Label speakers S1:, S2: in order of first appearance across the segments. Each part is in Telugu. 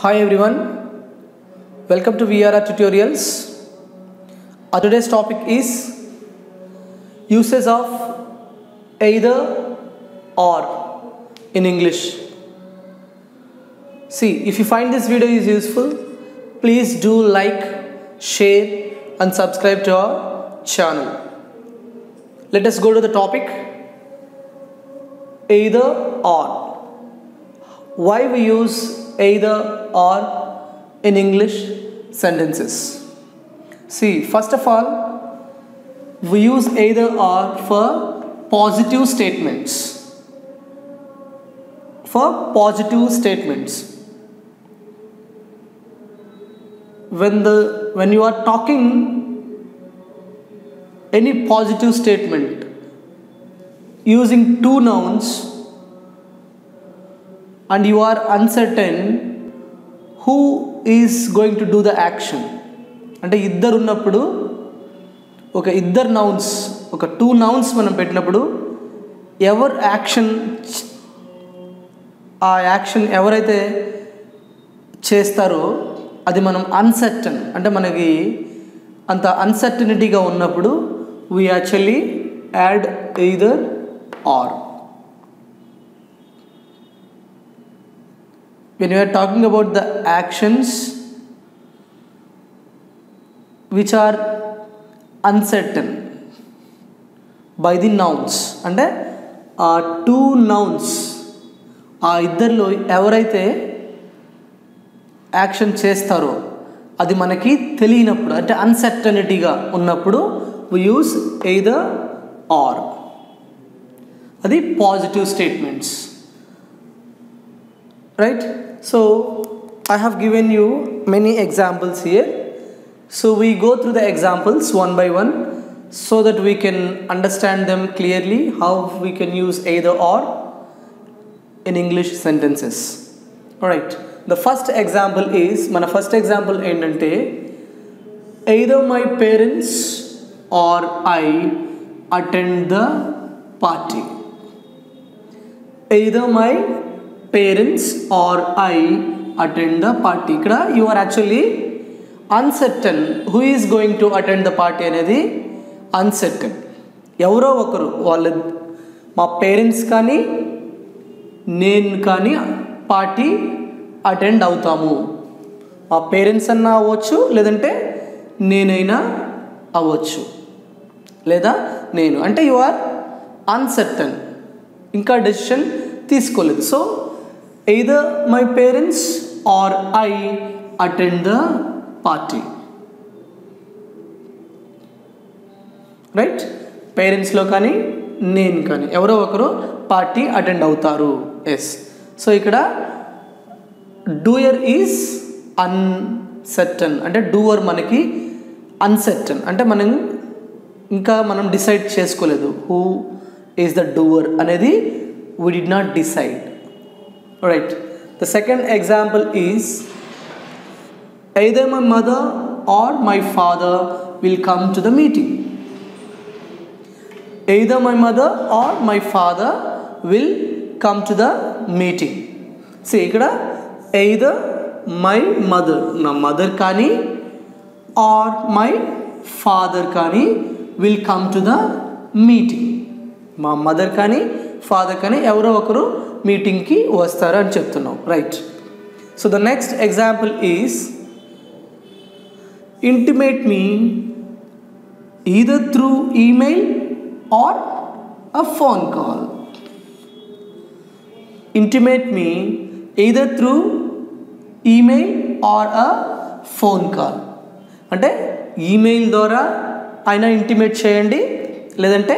S1: Hi everyone, welcome to VRR Tutorials. Our today's topic is uses of either or in English. See, if you find this video is useful, please do like, share, and subscribe to our channel. Let us go to the topic either or. Why we use either or in English sentences? See, first of all, we use either or for positive statements. For positive statements. When the when you are talking any positive statement using two nouns and you are uncertain who is going to do the action అంటే ఇద్దరు ఉన్నప్పుడు ఒక ఇద్దరు నౌన్స్ ఒక టూ నౌన్స్ మనం పెట్టినప్పుడు ఎవరు యాక్షన్ ఆ యాక్షన్ ఎవరైతే చేస్తారో అది మనం అన్సర్టన్ అంటే మనకి అంత అన్సర్టనిటీగా ఉన్నప్పుడు we actually add either or when we are talking about the actions which are uncertain by the nouns. అంటే ఆ టూ నౌన్స్ ఆ ఇద్దరిలో ఎవరైతే యాక్షన్ చేస్తారో అది మనకి తెలియనప్పుడు అంటే అన్సర్టనిటీగా ఉన్నప్పుడు యూస్ ఎయిదర్ ఆర్ అది positive statements right so i have given you many examples here so we go through the examples one by one so that we can understand them clearly how we can use either or in english sentences all right the first example is మన first example ఏంటంటే either my parents or i attend the party either my parents or I attend the party ఇక్కడ you are actually uncertain who is going to attend the party అనేది అన్సెర్టన్ ఎవరో ఒకరు వాళ్ళ మా పేరెంట్స్ కానీ నేను కానీ పార్టీ అటెండ్ అవుతాము. మా పేరెంట్స్ అన్నా అవ్వచ్చు లేదంటే నేనైనా అవ్వచ్చు. లేదా నేను. అంటే యు ఆర్ అన్సర్టన్ ఇంకా డెసిషన్ తీసుకోలేదు. So either my parents or I attend the party right పేరెంట్స్లో కానీ నేను కానీ. ఎవరో ఒకరు పార్టీ అటెండ్ అవుతారు. ఎస్ సో ఇక్కడ డూయర్ ఈజ్ అన్సెర్టన్ అంటే డూవర్ మనకి అన్సెర్టన్ అంటే మనం ఇంకా మనం డిసైడ్ చేసుకోలేదు. హూ ఈజ్ ద డూవర్ అనేది we'd not decide decide right the second example is either my mother or my father will come to the meeting either my mother or my father will come to the meeting see ఇక్కడ either my mother నా మదర్ కానీ ఆర్ మై ఫాదర్ కానీ will come to the meeting మా మదర్ కానీ ఫాదర్ కానీ ఎవరో ఒకరు మీటింగ్కి వస్తారు అని చెప్తున్నాం right so the next example is intimate me either through email or a phone call intimate me either through email or a phone call అంటే ఈమెయిల్ ద్వారా అయినా ఇంటిమేట్ చేయండి లేదంటే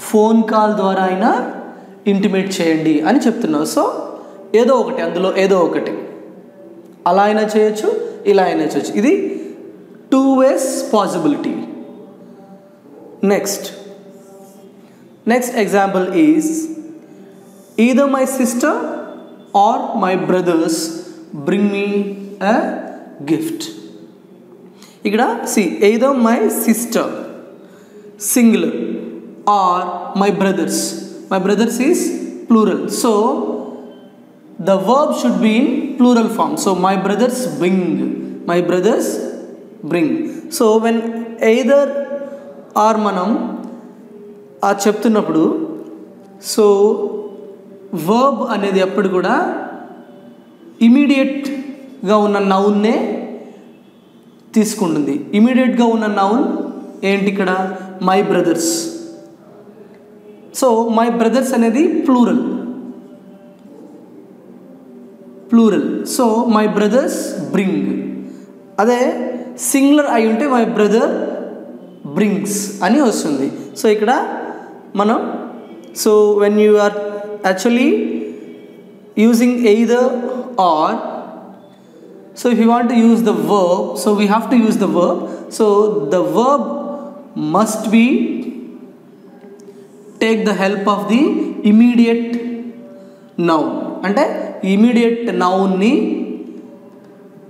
S1: ఫోన్ కాల్ ద్వారా అయినా ఇంటిమేట్ చేయండి అని చెప్తున్నావు. సో ఏదో ఒకటి అందులో ఏదో ఒకటి. అలా అయినా చేయొచ్చు ఇలా అయినా చేయొచ్చు. ఇది two ways possibility next next example is either my sister or my brothers bring me a gift ఇక్కడ see either my sister singular or my brothers my brothers is plural so the verb should be in plural form. So my brothers bring. My brothers bring. So when either or మనం ఆ చెప్తున్నప్పుడు సో వర్బ్ అనేది ఎప్పుడు కూడా ఇమీడియట్గా ఉన్న నౌన్నే తీసుకుంటుంది. ఇమీడియట్గా ఉన్న నౌన్ ఏంటి ఇక్కడ? My brothers so my brothers అనేది plural plural so my brothers bring అదే సింగులర్ అయి ఉంటే మై బ్రదర్ బ్రింగ్స్ అని వస్తుంది. సో ఇక్కడ మనం so when you are actually using either or so if you want to use the verb so we have to use the verb so the verb must be take the help of the immediate noun అంటే ఇమీడియట్ నౌన్ని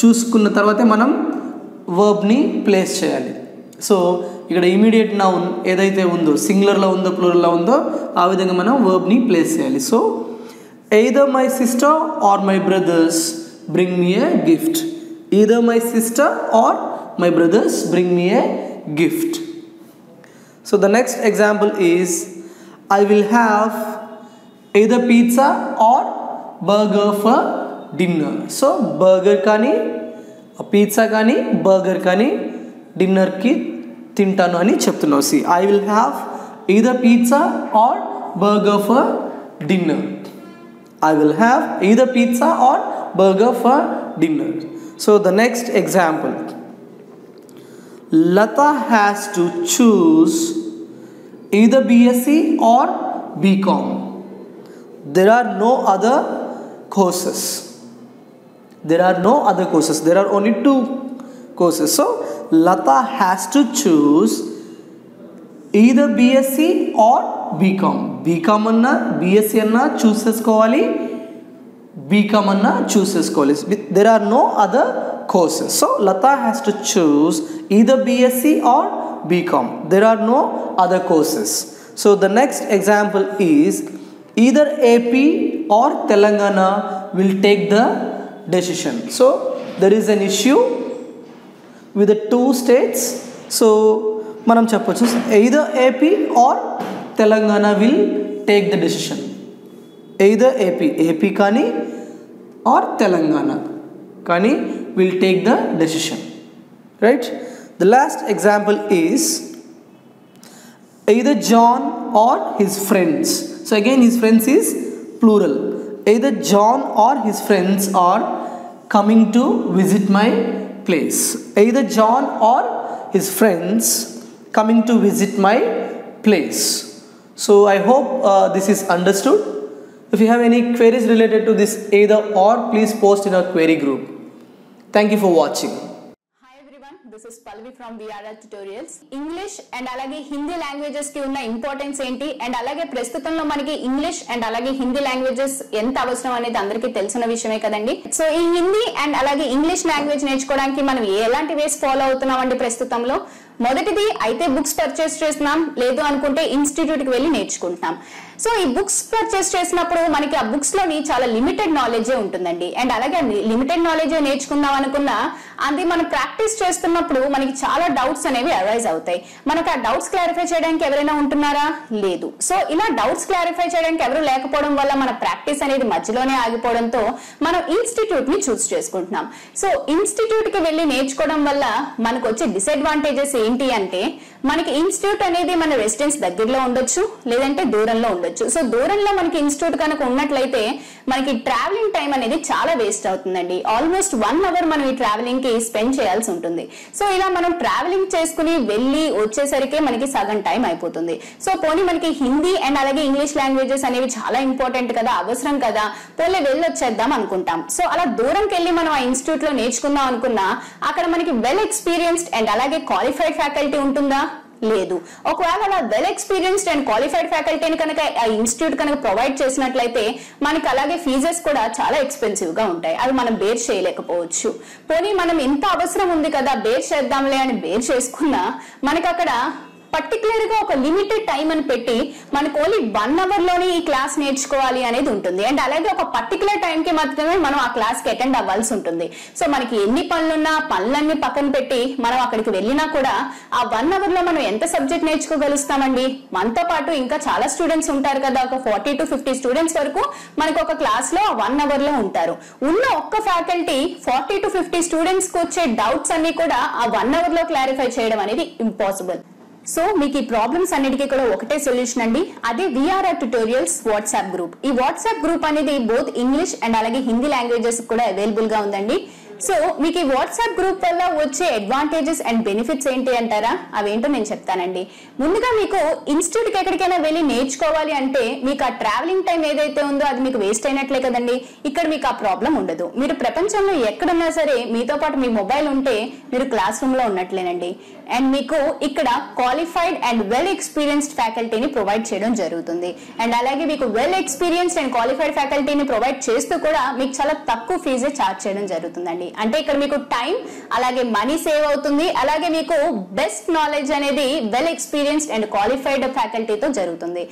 S1: చూసుకున్న తర్వాతే మనం వర్బ్ని ప్లేస్ చేయాలి. సో ఇక్కడ ఇమీడియట్ నౌన్ ఏదైతే ఉందో సింగులర్లో ఉందో ప్లూరల్లో ఉందో ఆ విధంగా మనం వర్బ్ని ప్లేస్ చేయాలి. So either my sister or my brothers bring me a gift either my sister or my brothers bring me a gift so the next example is I will have either pizza or burger for dinner. So burger కానీ పిజ్జా కానీ బర్గర్ కానీ డిన్నర్కి తింటాను అని చెప్తున్నావు see I will have either pizza or burger for dinner I will have either pizza or burger for dinner. So the next example. Lata has to choose either BSc or BCom. There are no other courses. There are no other courses. There are only two courses. So Lata has to choose either BSc or BCom. BCom అన్నా BSc అన్నా చూస్ చేసుకోవాలి బీకామ్ అన్న చూస్ చేసుకోవాలి there are no other courses so Latha has to choose either BSc or BCom there are no other courses so the next example is either AP or Telangana will take the decision so there is an issue with the two states so మనం చెప్పొచ్చు either AP or Telangana will take the decision either AP AP కానీ ఆర్ తెలంగాణ కానీ will take the decision right? The last example is either john or his friends. So again his friends is plural. Either john or his friends are coming to visit my place. Either john or his friends coming to visit my place. So i hope uh, this is understood. If you have any queries related to this either or please post in our query group. Thank you for watching
S2: hi this is Pallavi from VRR tutorials English and అలాగే హిందీ లాంగ్వేజెస్కి ఉన్న ఇంపార్టెన్స్ ఏంటి? అండ్ అలాగే ప్రస్తుతంలో మనకి ఇంగ్లీష్ అండ్ అలాగే హిందీ లాంగ్వేజెస్ ఎంత అవసరం అనేది అందరికీ తెలిసిన విషయమే కదండి? సో ఈ హిందీ అండ్ అలాగే ఇంగ్లీష్ లాంగ్వేజ్ నేర్చుకోవడానికి మనం ఎలాంటి వేస్ ఫాలో అవుతున్నాం అండి ప్రస్తుతంలో? మొదటిది అయితే బుక్స్ పర్చేస్ చేస్తున్నాం లేదు అనుకుంటే ఇన్స్టిట్యూట్కి వెళ్ళి నేర్చుకుంటున్నాం. సో ఈ బుక్స్ పర్చేస్ చేసినప్పుడు మనకి ఆ బుక్స్లోని చాలా లిమిటెడ్ నాలెడ్జే ఉంటుందండి. అండ్ అలాగే లిమిటెడ్ నాలెడ్జ్ నేర్చుకుందాం అనుకున్నా అది మనం ప్రాక్టీస్ చేస్తున్నప్పుడు మనకి చాలా డౌట్స్ అనేవి అరైజ్ అవుతాయి. మనకు ఆ డౌట్స్ క్లారిఫై చేయడానికి ఎవరైనా ఉంటున్నారా? లేదు. సో ఇలా డౌట్స్ క్లారిఫై చేయడానికి ఎవరు లేకపోవడం వల్ల మన ప్రాక్టీస్ అనేది మధ్యలోనే ఆగిపోవడంతో మనం ఇన్స్టిట్యూట్ని చూస్ చేసుకుంటున్నాం. సో ఇన్స్టిట్యూట్కి వెళ్ళి నేర్చుకోవడం వల్ల మనకు వచ్చే డిసడ్వాంటేజెస్ ఏంటి అంటే మనకి ఇన్స్టిట్యూట్ అనేది మన రెసిడెన్స్ దగ్గరలో ఉండొచ్చు లేదంటే దూరంలో ఉండొచ్చు. సో దూరంలో మనకి ఇన్స్టిట్యూట్ కనుక ఉన్నట్లయితే మనకి ట్రావెలింగ్ టైం అనేది చాలా వేస్ట్ అవుతుందండి. ఆల్మోస్ట్ వన్ అవర్ మనం ఈ ట్రావెలింగ్కి స్పెండ్ చేయాల్సి ఉంటుంది. సో ఇలా మనం ట్రావెలింగ్ చేసుకుని వెళ్ళి వచ్చేసరికి మనకి సగం టైం అయిపోతుంది. సో పోనీ మనకి హిందీ అండ్ అలాగే ఇంగ్లీష్ లాంగ్వేజెస్ అనేవి చాలా ఇంపార్టెంట్ కదా అవసరం కదా పోలే వెళ్ళి వచ్చేద్దాం అనుకుంటాం. సో అలా దూరంకి వెళ్ళి మనం ఆ ఇన్స్టిట్యూట్లో నేర్చుకుందాం అనుకున్నా అక్కడ మనకి వెల్ ఎక్స్పీరియన్స్డ్ అండ్ అలాగే క్వాలిఫైడ్ ఫ్యాకల్టీ ఉంటుందా? లేదు. ఒకవేళ అలా వెల్ ఎక్స్పీరియన్స్డ్ అండ్ క్వాలిఫైడ్ ఫ్యాకల్టీని కనుక ఆ ఇన్స్టిట్యూట్ కనుక ప్రొవైడ్ చేసినట్లయితే మనకి అలాగే ఫీజెస్ కూడా చాలా ఎక్స్పెన్సివ్గా ఉంటాయి. అవి మనం బేర్ చేయలేకపోవచ్చు. పోనీ మనం ఎంత అవసరం ఉంది కదా బేర్ చేద్దాంలే అని బేర్ చేసుకున్నా మనకి అక్కడ పర్టికులర్గా ఒక లిమిటెడ్ టైం అని పెట్టి మనకు ఓన్లీ వన్ అవర్లోనే ఈ క్లాస్ నేర్చుకోవాలి అనేది ఉంటుంది. అండ్ అలాగే ఒక పర్టికులర్ టైం కి మాత్రమే మనం ఆ క్లాస్కి అటెండ్ అవ్వాల్సి ఉంటుంది. సో మనకి ఎన్ని పనులున్నా పనులన్నీ పక్కన పెట్టి మనం అక్కడికి వెళ్ళినా కూడా ఆ వన్ అవర్లో మనం ఎంత సబ్జెక్ట్ నేర్చుకోగలుగుతామండి మనతో పాటు ఇంకా చాలా స్టూడెంట్స్ ఉంటారు కదా. ఒక ఫార్టీ టు ఫిఫ్టీ స్టూడెంట్స్ వరకు మనకు ఒక క్లాస్లో వన్ అవర్లో ఉంటారు. ఉన్న ఒక్క ఫ్యాకల్టీ ఫార్టీ టు ఫిఫ్టీ స్టూడెంట్స్కు వచ్చే డౌట్స్ అన్ని కూడా ఆ వన్ అవర్లో క్లారిఫై చేయడం అనేది ఇంపాసిబుల్ సో మీకు ఈ ప్రాబ్లమ్స్ అన్నిటికీ కూడా ఒకటే సొల్యూషన్ అండి. అదే విఆర్ఆర్ ట్యూటోరియల్స్ వాట్సాప్ గ్రూప్ ఈ వాట్సాప్ గ్రూప్ అనేది బోత్ ఇంగ్లీష్ అండ్ అలాగే హిందీ లాంగ్వేజెస్ కూడా అవైలబుల్గా ఉందండి. సో మీకు ఈ వాట్సాప్ గ్రూప్ వల్ల వచ్చే అడ్వాంటేజెస్ అండ్ బెనిఫిట్స్ ఏంటి అంటారా? అవేంటో నేను చెప్తానండి. ముందుగా మీకు ఇన్స్టిట్యూట్కి ఎక్కడికైనా వెళ్ళి నేర్చుకోవాలి అంటే మీకు ఆ ట్రావెలింగ్ టైం ఏదైతే ఉందో అది మీకు వేస్ట్ అయినట్లే కదండి. ఇక్కడ మీకు ఆ ప్రాబ్లం ఉండదు. మీరు ప్రపంచంలో ఎక్కడున్నా సరే మీతో పాటు మీ మొబైల్ ఉంటే మీరు క్లాస్ రూమ్లో ఉన్నట్లేనండి. అండ్ మీకు ఇక్కడ క్వాలిఫైడ్ అండ్ వెల్ ఎక్స్పీరియన్స్డ్ ఫ్యాకల్టీని ప్రొవైడ్ చేయడం జరుగుతుంది. అండ్ అలాగే మీకు వెల్ ఎక్స్పీరియన్స్డ్ అండ్ క్వాలిఫైడ్ ఫ్యాకల్టీని ప్రొవైడ్ చేస్తూ కూడా మీకు చాలా తక్కువ ఫీజే చార్జ్ చేయడం జరుగుతుందండి. అంటే ఇక్కడ మీకు టైం అలాగే మనీ సేవ్ అవుతుంది. అలాగే మీకు బెస్ట్ నాలెడ్జ్ అనేది వెల్ ఎక్స్పీరియన్స్డ్ అండ్ క్వాలిఫైడ్ ఫ్యాకల్టీతో జరుగుతుంది.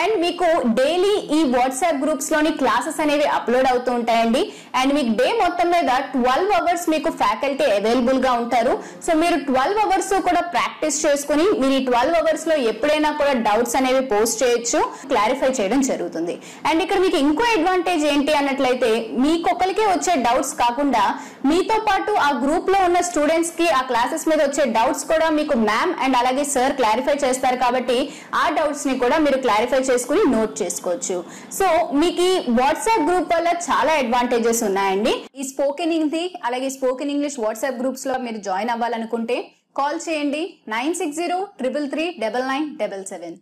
S2: అండ్ మీకు డైలీ ఈ వాట్సాప్ గ్రూప్స్లోని క్లాసెస్ అనేవి అప్లోడ్ అవుతూ ఉంటాయండి. అండ్ మీకు డే మొత్తం మీద ట్వెల్వ్ అవర్స్ మీకు ఫ్యాకల్టీ అవైలబుల్గా ఉంటారు. సో మీరు ట్వెల్వ్ అవర్స్ కూడా ప్రాక్టీస్ చేసుకుని మీరు ఈ ట్వెల్వ్ అవర్స్లో ఎప్పుడైనా కూడా డౌట్స్ అనేవి పోస్ట్ చేయొచ్చు క్లారిఫై చేయడం జరుగుతుంది. అండ్ ఇక్కడ మీకు ఇంకో అడ్వాంటేజ్ ఏంటి అన్నట్లయితే మీకొకరికే వచ్చే డౌట్స్ కాకుండా మీతో పాటు ఆ గ్రూప్లో ఉన్న స్టూడెంట్స్కి ఆ క్లాసెస్ మీద వచ్చే డౌట్స్ కూడా మీకు మ్యామ్ అండ్ అలాగే సార్ క్లారిఫై చేస్తారు కాబట్టి ఆ డౌట్స్ని కూడా మీరు క్లారిఫై చేసుకుని నోట్ చేసుకోవచ్చు. సో మీకు ఈ వాట్సాప్ గ్రూప్ వల్ల చాలా అడ్వాంటేజెస్ ఉన్నాయండి. ఈ స్పోకెన్ హిందీ అలాగే స్పోకెన్ ఇంగ్లీష్ వాట్సాప్ గ్రూప్స్లో మీరు జాయిన్ అవ్వాలనుకుంటే కాల్ చేయండి nine six zero triple three double nine double seven.